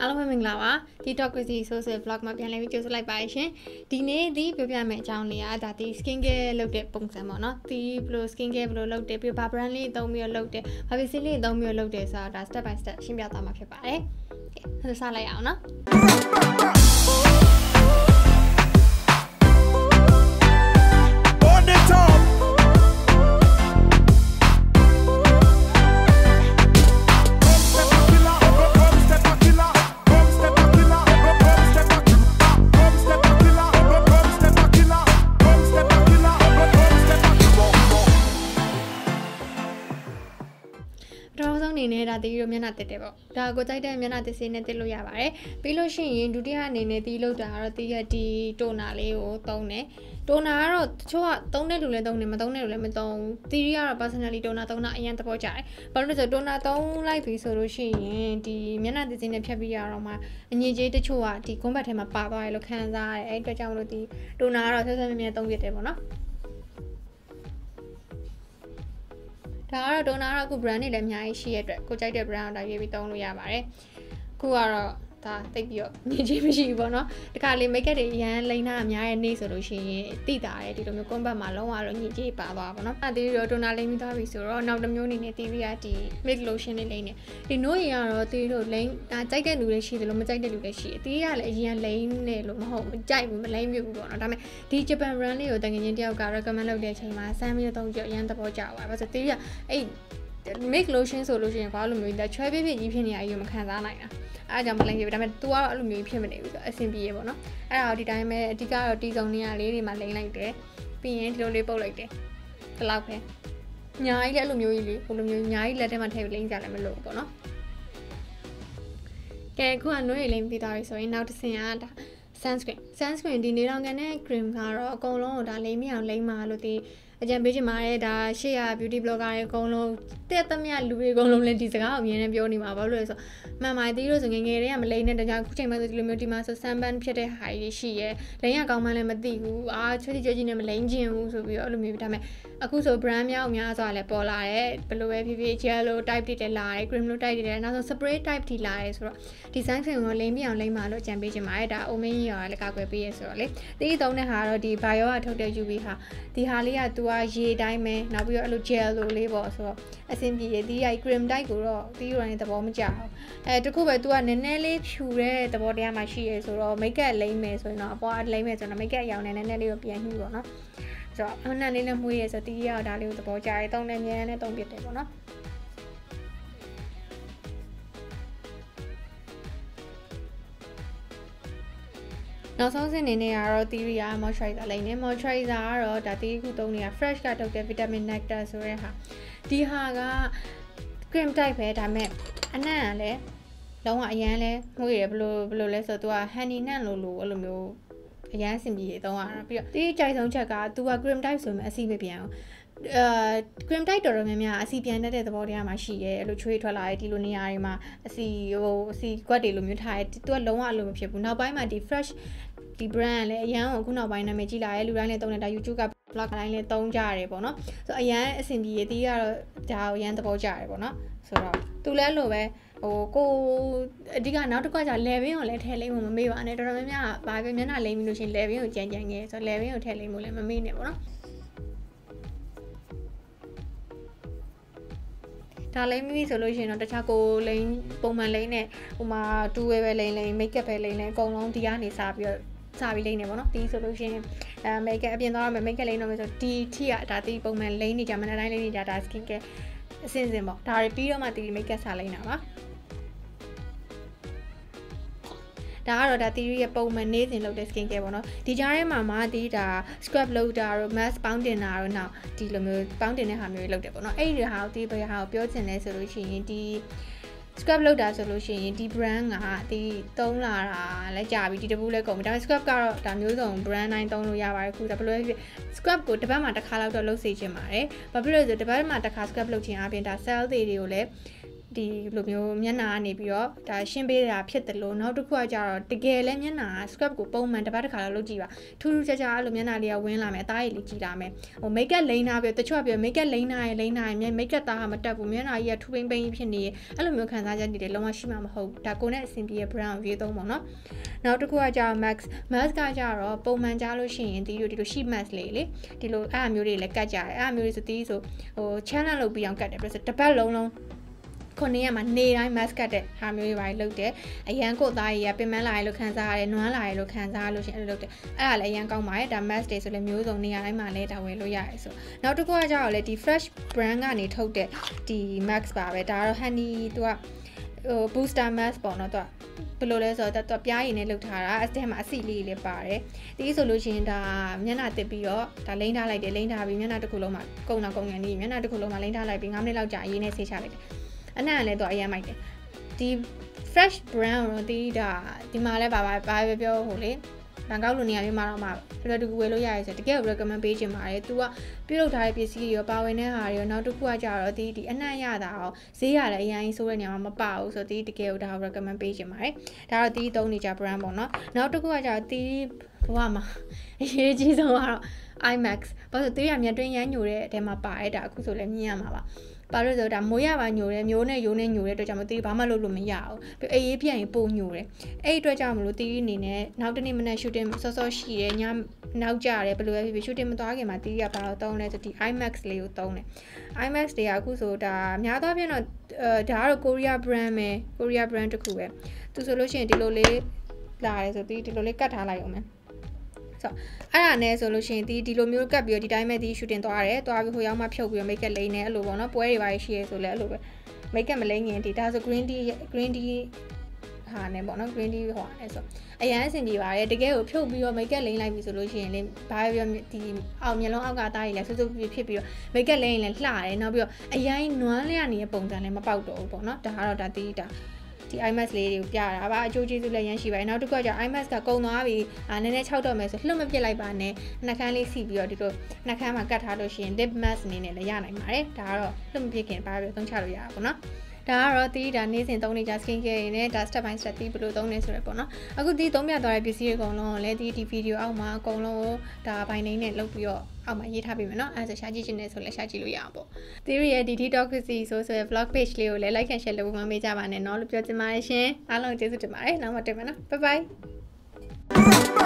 အားလုံးပဲမင်္ဂလာပါဒီ Talk with the Social Vlog မှာပြန်လည်ပြီးကြိုဆိုလိုက်ပါရှင်ဒီနေ့ဒီပြောပြမယ့်အကြောင်းလေးကဒါဒီ skin care လုပ်တဲ့ပုံစံပေါ့နော်ဒီဘယ်လို skin care ဘယ်လိုလုပ်တယ်ပြီးဘာ brand လေးသုံးပြီးတော့လုပ်တယ်ဘာပစ္စည်းလေးသုံးပြီးတော့လုပ်တယ်ဆိုတာဒါ step by step ရှင်းပြသွားမှာဖြစ်ပါတယ်ကဲဆက်စလိုက်အောင်နော် ဆုံးအနေနဲ့ဒါတီးလို့မျက်နှာတက်တယ်ပေါ့ဒါကိုကြိုက်တဲ့မျက်နှာတက်စေးနဲ့တက်လို့ရပါတယ်ပြီးလို့ရှိရင်ဒုတိယအနေနဲ့တီးလို့တာကတော့တီးရဒီတိုနာလေးကိုသုံးတယ်တိုနာကတော့တချို့ကသုံးတဲ့လူလည်းသုံးတယ်မသုံးတဲ့လူလည်းမသုံးဘူးတီးရီကတော့ personally တိုနာသုံးတာအရင်သဘောကျတယ်ဘာလို့လဲဆိုတော့တိုနာသုံးလိုက်ပြီဆိုလို့ရှိရင်ဒီမျက်နှာတက်စေးနဲ့ဖြတ်ပြီးရတော့မှအငြိကြီးတချို့ကဒီကွန်ဘတ်ထဲမှာပါသွားတယ်လို့ခံစားရတယ်အဲ့အတွက်ကြောင့်မလို့ဒီတိုနာကတော့ဆက်ဆက်မြဲမြဲသုံးပြတယ်ပေါ့နော် ဒါကတော့ဒေါနာကတော့အခု brand တွေလည်းအများကြီးရှိရတဲ့အတွက်ကိုကြိုက်တဲ့ brand ကိုဒါရွေးပြီးသုံးလို့ရပါတယ်အခုကတော့ ဒါတိတ်ပြီးတော့မြင်ချင်းမရှိဘူးပေါ့နော်တခါလေ make up တွေရန်လိမ့်တာအများရဲ့နေ့ဆိုလို့ရှိရင်တိတာတယ်ဒီလိုမျိုး combat မှာလုံးဝတော့ညစ်ကြေးပါသွားပါတော့အဲ့ဒီတော့ toner လိမ့်ပြီးသွားပြီဆိုတော့နောက်တစ်မျိုးအနေနဲ့ TV ကဒီ make lotion လေးလိမ့်နေဒီ no ရကတော့တီးတို့လိမ့်ဒါကြိုက်တဲ့လူတွေရှိတယ်လို့မကြိုက်တဲ့လူတွေရှိတယ်တီးကလည်းအရင်လိမ့်နေလို့မဟုတ်မကြိုက်ဘူးမလိမ့်ပြဘူးပေါ့နော်ဒါပေမဲ့ဒီ Japan brand လေးကိုတကယ်ချင်းတယောက်က recommend လုပ်တဲ့အချိန်မှာဆမ်းပြီးတော့သုံးကြအရင်သဘောကျသွားပါဆိုတီးကအဲ့ make lotion ဆိုလို့ရှိရင်ကွာလိုမျိုးဒါချွဲပြပြကြီးဖြစ်နေရအယူမခံစားနိုင်တာအဲအကြောင်းမလိမ့်ပြဒါပေမဲ့ तू ကတော့အဲ့လိုမျိုးဖြစ်မနေဘူးဆိုအဆင်ပြေရပေါ့နော်အဲ့ဒါတော့ဒီတိုင်းပဲအဓိကတော့တီစုံနေရလေးတွေမှာလိမ့်လိုက်တယ်ပြီးရင်ဒီလိုလေးပုတ်လိုက်တယ်ဒီလောက်ပဲညာကြီးလည်းအဲ့လိုမျိုးကြီးလေဟိုလိုမျိုးညာကြီးလက်ထဲမှာထည့်ပြီးလိမ့်ကြလည်းမလို့ပေါ့နော်ကဲခုကနွေးလိမ့်ပြီးသွားပြီဆိုရင်နောက်တစ်ဆင့်ကဒါ sunscreen sunscreen ဒီနေတော့ကနေ cream ကတော့အကုန်လုံးကိုဒါလိမ့်မအောင်လိမ့်မှာလို့ဒီ အကြံပေးချင်ပါတယ်ဒါရှေ့ရ beauty blogger တွေအကုန်လုံးတက်သမျှလူတွေအကုန်လုံးလည်းဒီစကားကိုအမြင်နဲ့ပြောနေမှာဘာလို့လဲဆိုမှန်ပါတယ်တီးလို့ဆိုငငယ်တွေကမလိမ့်တဲ့တကြောင်ခုချိန်မှဆိုဒီလိုမျိုးဒီမှာဆို sunburn ဖြစ်တဲ့ဟာတွေရှိရဲလိမ့်ရကောင်းမှလည်းမသိဘူးအာချွတ်ချွတ်ကြီးနဲ့မလိမ့်ချင်ဘူးဆိုပြီးတော့အဲ့လိုမျိုးဒါပေမဲ့အခုဆို brand များအများစွာလည်းပေါ်လာတယ်ဘယ်လိုပဲဖြစ်ဖြစ် gel လို type တွေလည်းလာတယ် cream လို type တွေလည်းနောက်ဆုံး spray type တွေလာတယ်ဆိုတော့ design ခင်ကိုလိမ့်ပြအောင်လိမ့်ပါလို့အကြံပေးချင်ပါတယ်ဒါ omen ရောလည်းကာကွယ်ပေးရဆိုတော့လေတီးသုံးတဲ့ဟာတော့ဒီ bio ကထုတ်တဲ့ UV ဟာဒီဟာလေးက तू ကရေတိုင်းပဲနောက်ပြီးတော့အဲ့လို gel လိုလေးပေါ့ဆိုတော့အဆင်ပြေဒီက cream type ကိုတော့တီးရိုင်းသဘောမကျဘူးအဲတခုပဲ तू ကနည်းနည်းလေးဖြူတဲ့သဘောတရားမှရှိရဲဆိုတော့ make up လိမ့်မယ်ဆိုရင်တော့အပေါ်ကလိမ့်မယ်ဆိုတော့ make up ရောင်နေနည်းနည်းလေးကိုပြန်ညှိပေါ့နော်ဆိုတော့အနှံ့လေးနဲ့မှုရဆိုတီးရဒါလေးကိုသဘောကျရဲတုံးနေမြန်နဲ့တုံးပြတယ်ပေါ့နော် နောက်ဆုံးစင်နေနဲ့ကတော့ Theria Moisturizer လိမ့်နေ Moisturizer ကတော့ဒါတီးခုသုံးနေတာ Fresh ကထုတ်တဲ့ Vitamin Nectar ဆိုတဲ့ဟာဒီဟာက cream type ပဲဒါပေမဲ့အနံ့ကလည်းလုံးဝအရန်လဲငွေရဘလို့ဘလို့လဲဆိုတော့ honey နှံ့လို့လို့အဲ့လိုမျိုးအရန်အဆင်ပြေသုံးရတာပြီးတော့တီးကြိုက်ဆုံးချက်က तू က cream type ဆိုရင်အစီပဲပြန်အောင်အဲ cream type တော်တော်များများအစီပြန်တတ်တဲ့သဘောတရားမှရှိရဲအဲ့လိုချွေးထွက်လာတဲ့ဒီလိုနေရာတွေမှာအစီဟိုအစီကွက်တွေလိုမျိုးထားရဲသူကလုံးဝအလိုမဖြစ်ဘူးနောက်ပိုင်းမှာဒီ fresh ဒီ brand လည်းအရန်ကိုအခုနောက်ပိုင်းနာမည်ကြီးလာရဲလူတိုင်းလည်းသုံးတယ်ဒါ YouTube က blog တိုင်းလည်းသုံးကြရတယ်ပေါ့နော်ဆိုအရန်အဆင်ပြေရတီးကတော့ဒါကိုအရန်သဘောကျရတယ်ပေါ့နော်ဆိုတော့သူလည်းလိုပဲဟိုကိုအဓိကနောက်တစ်ခါကျ level ကိုလည်းထည့်လိမ့်ဖို့မမေ့ပါနဲ့တော်တော်များများဘာပဲမျက်နှာလိမ့်ပြီးလို့ရှိရင် level ကိုကြမ်းကြမ်းငယ်ဆိုတော့ level ကိုထည့်လိမ့်ဖို့လည်းမမေ့နဲ့ပေါ့နော်ဒါလိမ့်မိပြီဆိုလို့ရှိရင်တော့တခြားကိုလိမ့်ပုံမှန်လိမ့်နဲ့ဟိုမှာ2 way ပဲလိမ့်လိမ့် make up ပဲလိမ့်လိမ့်အကုန်လုံးဒီကနေစပြီးတော့ စပြီးလိမ့်နေပေါ့နော်ဒီဆိုလို့ရှိရင်အဲ make up အပြင်သွားရမယ် make up လိမ့်တော့မယ်ဆိုဒီထိကဒါဒီပုံမှန်လိမ့်နေကြမနေ့တိုင်းလိမ့်နေကြဒါ skin care အစင်စင်ပေါ့ဒါတွေပြီးတော့မှဒီ make up စလိမ့်တာပါဒါကတော့ဒါ theory ရဲ့ပုံမှန်နေ့စဉ်လုပ်တဲ့ skin care ပေါ့နော်ဒီကြားထဲမှာမှဒီဒါ scrub လုပ်တာတို့ mask ပေါင်းတင်တာတို့နောက်ဒီလိုမျိုးပေါင်းတင်တဲ့ဟာမျိုးတွေလုပ်တယ်ပေါ့နော်အဲ့ဒီဟာကိုဒီဘယ်ဟာကိုပြောချင်လဲဆိုလို့ရှိရင်ဒီ scrub လောက်တာဆိုလို့ရှိရင်ဒီ brand ကဒီသုံးလာတာလဲကြာပြီဒီတပူးလဲကုန်ပြီဒါပေမဲ့ scrub ကတော့ဒါမျိုးစုံ brand တိုင်းသုံးလို့ရပါတယ်ခုဒါဘယ်လိုဖြစ် scrub ကိုတစ်ပတ်မှာတစ်ခါလောက်တော့လုပ်စေချင်ပါတယ်ဘာဖြစ်လို့လဲဆိုတော့တစ်ပတ်မှာတစ်ခါ scrub လုပ်ချင်အပြင်ဒါ cell တွေတွေကိုလည်း ဒီလိုမျိုးမျက်နှာကနေပြီးတော့ဒါရှင်းပေးတာဖြစ်တယ်လို့နောက်တစ်ခုကကြတော့တကယ်လဲမျက်နှာ scrub ကိုပုံမှန်တစ်ပတ်တစ်ခါလောက်လုပ်ကြည့်ပါထူးထူးခြားခြားအဲ့လိုမျက်နှာလေးကဝင်လာမယ်အသားရည်လေးကြည်လာမယ်ဟို make up လိမ့်နာပြီးတချို့ကပြော make up လိမ့်နာရလိမ့်နာရ make up သားကမတက်ဘူးမျက်နှာကြီးကထူပိမ့်ပိမ့်ဖြစ်နေအဲ့လိုမျိုးခံစားချက်တွေလုံးဝရှိမှာမဟုတ်ဒါကိုနဲ့အဆင်ပြေတဲ့ brand ကိုရွေးသုံးပါတော့နောက်တစ်ခုကကြတော့ max max ကကြတော့ပုံမှန်ကြားလို့ရှိရင်ဒီလိုဒီလို sheet mask လေးလေဒီလိုအဲ့အမျိုးတွေလည်းကတ်ကြတယ်အဲ့အမျိုးတွေဆိုတီးဆိုဟို challenge လုပ်ပြီးအောင်ကတ်တယ်ပြီးတော့တစ်ပတ်လုံးလုံး ခုနှစ်ရက်မှာနေတိုင်း mask ကတ်တဲ့ဟာမျိုးတွေပါလုပ်တယ်အရန်ကိုသားကြီးကပင်မလာရလို့ခံစားရတယ်နွမ်းလာရလို့ခံစားရလို့ရှင်အဲ့လိုလုပ်တယ်အဲ့ဒါလည်းအရန်ကောင်းပါတယ်ဒါ mask တွေဆိုလည်းမျိုးစုံနေရာတိုင်းမှာလည်းဒါဝယ်လို့ရတယ်ဆိုနောက်တစ်ခုကကြတော့လေဒီ fresh brand ကနေထုတ်တဲ့ဒီ mask ပါပဲဒါကတော့ honey သူကဟို booster mask ပေါ့နော်သူကဘယ်လိုလဲဆိုတော့သူပြားရည်နဲ့လုပ်ထားတာအစထဲမှာအစီလေးလေးပါတယ်ဒီဆိုလို့ရှိရင်ဒါမျက်နှာတစ်ပြီးတော့ဒါလိမ့်ထားလိုက်တယ်လိမ့်ထားပြီးမျက်နှာတစ်ခုလုံးမှာကုံတော့ကုံငန်နေမျက်နှာတစ်ခုလုံးမှာလိမ့်ထားလိုက်ပြီး9မိနစ်လောက်ကြာရေးနဲ့ဆေးချလိုက်တယ် အနံ့ကလည်းတော့အရင်မိုက်တယ်ဒီ fresh brown တော့ဒီဒါဒီမှာလည်းပါပါဘာပဲပြောဟိုလေဘန်ကောက်လိုနေရာမျိုးမှာတော့မှလွယ်တကူဝယ်လို့ရတယ်ဆိုတကယ်ကို recommend ပေးချင်ပါတယ်။ तू ကပြုလုပ်ထားတဲ့ပစ္စည်းတွေရောပါဝင်တဲ့ဟာတွေရောနောက်တစ်ခုကကြတော့ဒီဒီအနှံ့ရတာရောဈေးရလည်းအရင်ဆိုးတဲ့နေရာမှာမပါဘူးဆိုတော့ဒီတကယ်ကိုဒါကို recommend ပေးချင်ပါတယ်။ဒါတော့ဒီသုံးနေကြ brand ပေါ့နော်။နောက်တစ်ခုကကြတော့ဒီဘဝမှာအရေးကြီးဆုံးကတော့ IMAX ဘာလို့သေးရမြတ်တွင်းရမ်းညိုတဲ့အထဲမှာပါတယ်ဒါအခုဆိုလည်းမြင်ရမှာပါ။ ဘာလို့ဆိုတော့ဒါမိုးရပါညိုတယ်မျိုးနဲ့ယိုးနဲ့ညိုတဲ့အတွက်ကြောင့်မသိဘာမှလုပ်လို့မရဘူးပြီးအေးအေးပြန်ရင်ပုံညိုတယ်အဲ့ဒီအတွက်ကြောင့်မလို့တီးအနေနဲ့နောက်တနေ့မနေ့ shooting စောစောရှိတယ်ညနောက်ကြတယ်ဘယ်လိုပဲဖြစ်ဖြစ် shooting မသွားခင်မှာတီးရပါတော့တုံးလဲဆိုဒီ IMAX လေးကိုတုံးတယ် IMAX တွေကအခုဆိုဒါများသောအားဖြင့်တော့အဲဒါကတော့ Korea brand ပဲ Korea brand တစ်ခုပဲသူဆိုလို့ရှိရင်ဒီလိုလေးလာတယ်ဆိုပြီးဒီလိုလေးကတ်ထားလိုက်အောင်မယ် ဆိုအဲ့ဒါနဲ့ဆိုလို့ရှိရင်ဒီဒီလိုမျိုးကတ်ပြီးတော့ဒီတိုင်းမဲ့ဒီ shooting သွားတယ်သွားပြီးဟိုရောက်မှဖြုတ်ပြီးတော့ make up လိမ့်နေအဲ့လိုပေါ့နော်ပွဲတွေပါရှိရဲဆိုလဲအဲ့လိုပဲ make up မလိမ့်ရင်ဒီဒါဆို green tea green tea ဟာနဲ့ပေါ့နော် green tea ဟောအဲ့ဆိုအရန်အဆင်ပြေပါတယ်တကယ်ကိုဖြုတ်ပြီးတော့ make up လိမ့်လိုက်ပြီဆိုလို့ရှိရင်လေဘာပြောဒီအောက်မျက်လုံးအောက်ကသားကြီးလဲဆွဆွဖြစ်ဖြစ်ပြီးတော့ make up လိမ့်ရင်လည်းလှတယ်နောက်ပြီးတော့အရင်နွမ်းလျနေတဲ့ပုံစံလည်းမပေါက်တော့ဘူးပေါ့နော်ဒါကတော့ဒါတီးတာ ဒီ IMAX လေးတွေကိုပြတာပါအကျိုးကျေးဇူးလည်းရမ်းရှိပါတယ်နောက်တစ်ခုကကျ IMAX ကကုံသွားပြီအာနည်းနည်း6တော့မယ်ဆိုလှုပ်မပြစ်လိုက်ပါနဲ့နှာခမ်းလေးစီပြီးတော့ဒီလိုနှာခမ်းမှာကတ်ထားလို့ရှိရင် lip mask အနေနဲ့လည်းရနိုင်ပါတယ်ဒါကတော့လှုပ်မပြစ်ခင်ဘာပဲသုံးချလို့ရတာပေါ့နော်ဒါကတော့တီးဒါနေ့စဉ်သုံးနေကြ skin care တွေနဲ့ဒါ step by step တီးဘယ်လိုသုံးနေဆိုရယ်ပေါ့နော်အခုတီးသုံးပြသွားတဲ့ပစ္စည်းတွေအကုန်လုံးကိုလည်းဒီဒီဗီဒီယိုအောက်မှာအကုန်လုံးဒါဘိုင်နေနဲ့လုပ်ပြီးတော့ အောက်မှာရေးထားပေးမယ်နော်အဲဆိုရှာကြည့်ချင်တယ်ဆိုလည်းရှာကြည့်လို့ရအောင်ပေါ့ Theory ရဲ့ဒီ Detoxy ဆိုဆိုရယ် vlog page လေးကိုလည်း like and share လုပ်ဖို့မမေ့ကြပါနဲ့နော်လို့ပြောချင်ပါတယ်ရှင်အားလုံးကျေးဇူးတင်ပါတယ်နောက်မှတွေ့မယ်နော် bye bye